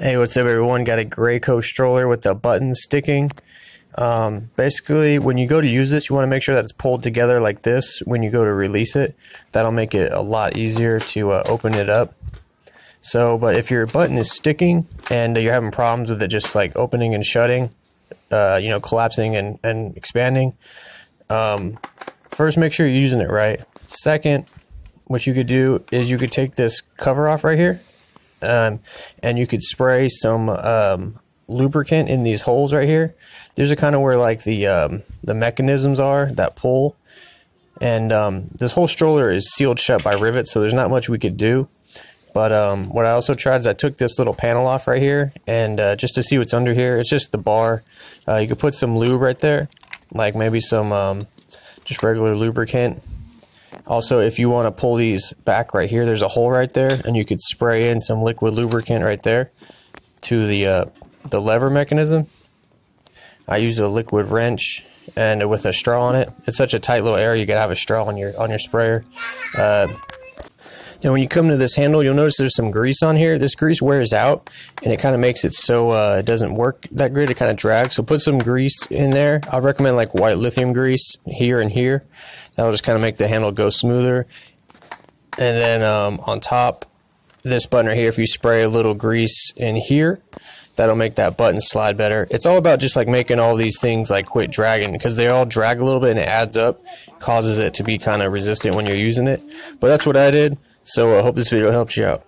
Hey, what's up, everyone? Got a Graco stroller with the buttons sticking. Um, basically, when you go to use this, you want to make sure that it's pulled together like this when you go to release it. That'll make it a lot easier to uh, open it up. So, but if your button is sticking and you're having problems with it just like opening and shutting, uh, you know, collapsing and, and expanding, um, first make sure you're using it right. Second, what you could do is you could take this cover off right here um, and you could spray some um, lubricant in these holes right here. These are kind of where like the um, the mechanisms are that pull, and um, this whole stroller is sealed shut by rivets, so there's not much we could do. But um, what I also tried is I took this little panel off right here, and uh, just to see what's under here, it's just the bar. Uh, you could put some lube right there, like maybe some um, just regular lubricant also, if you want to pull these back right here, there's a hole right there, and you could spray in some liquid lubricant right there to the uh, the lever mechanism. I use a liquid wrench and with a straw on it. It's such a tight little area, you gotta have a straw on your on your sprayer. Uh, now, when you come to this handle, you'll notice there's some grease on here. This grease wears out, and it kind of makes it so uh, it doesn't work that great. It kind of drags. So put some grease in there. I recommend like white lithium grease here and here. That'll just kind of make the handle go smoother. And then um, on top, this button right here, if you spray a little grease in here, that'll make that button slide better. It's all about just like making all these things like quit dragging because they all drag a little bit and it adds up, causes it to be kind of resistant when you're using it. But that's what I did. So I hope this video helps you out.